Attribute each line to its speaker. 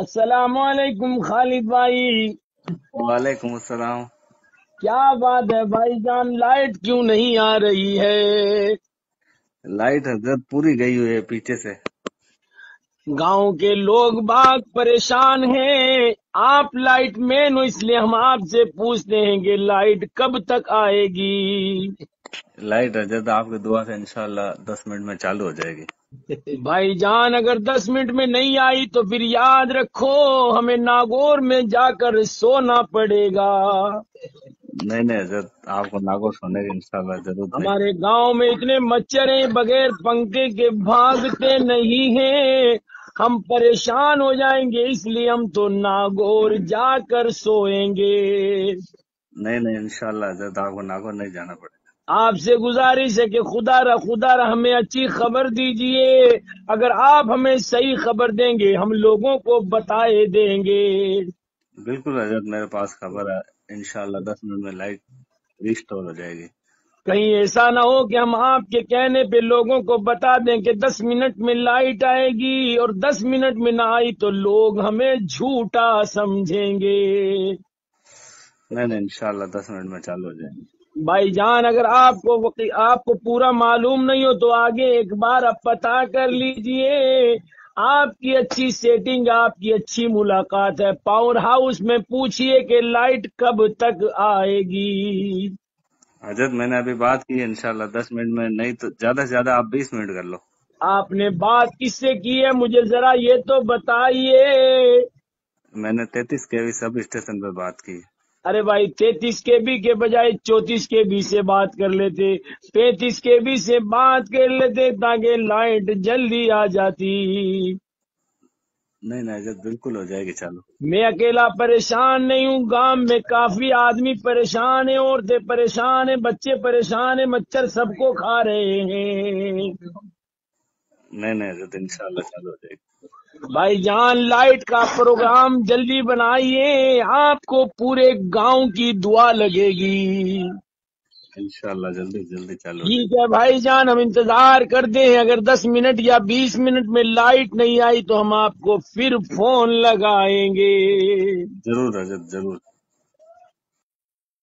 Speaker 1: अस्सलामुअलैकुम खालिद भाई
Speaker 2: वालेकुम अस्सलाम।
Speaker 1: क्या बात है भाई जान लाइट क्यों नहीं आ रही है?
Speaker 2: लाइट हज़रत पूरी गई हुई है पीछे से।
Speaker 1: गाँव के लोग बाग परेशान हैं। आप लाइट मैन हो इसलिए हम आपसे पूछते हैं कि लाइट कब तक आएगी?
Speaker 2: लाइट हज़रत आपकी दुआ से इंशाल्लाह दस मिनट में चालू हो जाएगी।
Speaker 1: भाई जान अगर दस मिनट में नहीं आई तो फिर याद रखो हमें नागौर में जाकर सोना पड़ेगा।
Speaker 2: नहीं नहीं हज़रत आपको नागौर सोने की इंशाल्लाह ज़रूर
Speaker 1: हमारे गाँव में इतने मच्छर हैं बगैर पंखे के भागते नहीं हैं। हम परेशान हो जाएँगे इसलिए हम तो नागौर जाकर सोएँगे।
Speaker 2: नहीं नहीं इंशाल्लाह हज़रत आपको नागौर नहीं जाना पड़ेगा।
Speaker 1: आपसे गुजारिश है कि खुदा र खुदा र हमें अच्छी खबर दीजिए। अगर आप हमें सही खबर देंगे हम लोगों को बताए देंगे।
Speaker 2: बिल्कुल हज़रत मेरे पास खबर है। इंशाल्लाह दस मिनट में लाइट रिस्टोर हो जाएगी।
Speaker 1: कहीं ऐसा ना हो कि हम आपके कहने पे लोगों को बता दें कि दस मिनट में लाइट आएगी और दस मिनट में ना आई तो लोग हमें झूठा समझेंगे।
Speaker 2: नहीं नहीं इंशाल्लाह दस मिनट में चालू हो जाएगी।
Speaker 1: भाईजान अगर आपको आपको पूरा मालूम नहीं हो तो आगे एक बार आप पता कर लीजिए। आपकी अच्छी सेटिंग आपकी अच्छी मुलाकात है। पावर हाउस में पूछिए कि लाइट कब तक आएगी।
Speaker 2: हज़रत मैंने अभी बात की है इनशाला दस मिनट में नहीं तो ज़्यादा से ज़्यादा आप बीस मिनट कर लो।
Speaker 1: आपने बात किससे की है मुझे जरा ये तो बताइए।
Speaker 2: मैंने तैतीस के सब स्टेशन पर बात की। है
Speaker 1: अरे भाई तैतीस के बी के बजाय चौतीस के बी से बात कर लेते। पैतीस के बी से बात कर लेते ताकि लाइट जल्दी आ जाती।
Speaker 2: नहीं नहीं बिल्कुल हो जाएगी चालू।
Speaker 1: मैं अकेला परेशान नहीं हूँ गाँव में काफ़ी आदमी परेशान है औरतें परेशान है बच्चे परेशान है मच्छर सबको खा रहे हैं।
Speaker 2: नहीं नहीं हज़रत इंशाल्लाह चालू हो जाएगी।
Speaker 1: भाईजान लाइट का प्रोग्राम जल्दी बनाइए आपको पूरे गाँव की दुआ लगेगी।
Speaker 2: इंशाल्लाह जल्दी जल्दी चालू
Speaker 1: ठीक है भाई जान हम इंतज़ार करते हैं अगर 10 मिनट या 20 मिनट में लाइट नहीं आई तो हम आपको फिर फ़ोन लगाएँगे।
Speaker 2: ज़रूर हज़रत ज़रूर।